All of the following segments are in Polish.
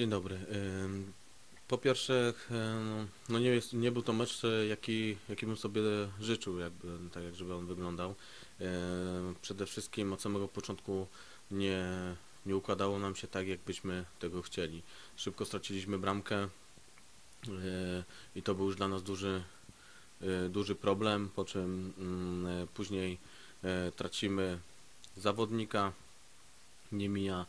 Dzień dobry. Po pierwsze, no nie, jest, nie był to mecz, e, jaki, jaki bym sobie życzył, jakby, tak jak żeby on wyglądał. Przede wszystkim od samego początku nie, nie układało nam się tak, jakbyśmy tego chcieli. Szybko straciliśmy bramkę yy, i to był już dla nas duży, yy, duży problem, po czym mm, później tracimy zawodnika, nie mija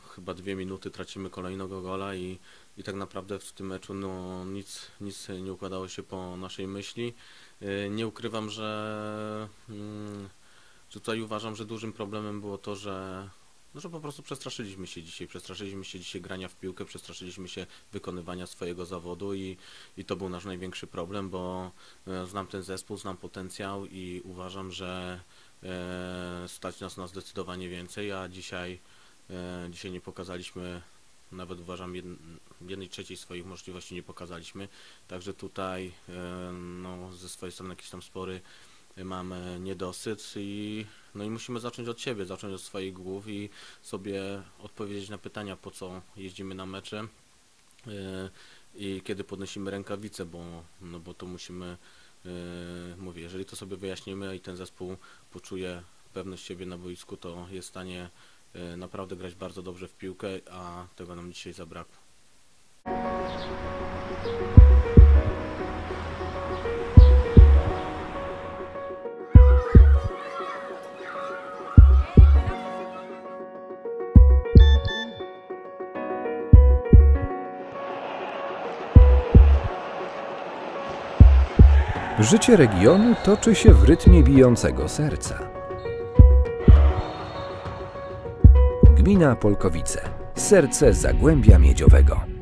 chyba dwie minuty tracimy kolejnego gola i, i tak naprawdę w tym meczu no, nic, nic nie układało się po naszej myśli. Yy, Nie ukrywam, że, mm, że tutaj uważam, że dużym problemem było to, że, no, że po prostu przestraszyliśmy się dzisiaj. Przestraszyliśmy się dzisiaj grania w piłkę, przestraszyliśmy się wykonywania swojego zawodu i, i to był nasz największy problem, bo e, znam ten zespół, znam potencjał i uważam, że e, stać nas na zdecydowanie więcej, a dzisiaj Dzisiaj nie pokazaliśmy, nawet uważam, jedn, jednej trzeciej swoich możliwości nie pokazaliśmy. Także tutaj e, no, ze swojej strony jakiś tam spory mamy niedosyt i, no i musimy zacząć od siebie, zacząć od swoich głów i sobie odpowiedzieć na pytania, po co jeździmy na mecze e, i kiedy podnosimy rękawice, bo, no bo to musimy, e, mówię, jeżeli to sobie wyjaśnimy i ten zespół poczuje pewność siebie na boisku, to jest w stanie e, naprawdę grać bardzo dobrze w piłkę, a tego nam dzisiaj zabrakło. Życie regionu toczy się w rytmie bijącego serca. Gmina Polkowice. Serce Zagłębia Miedziowego.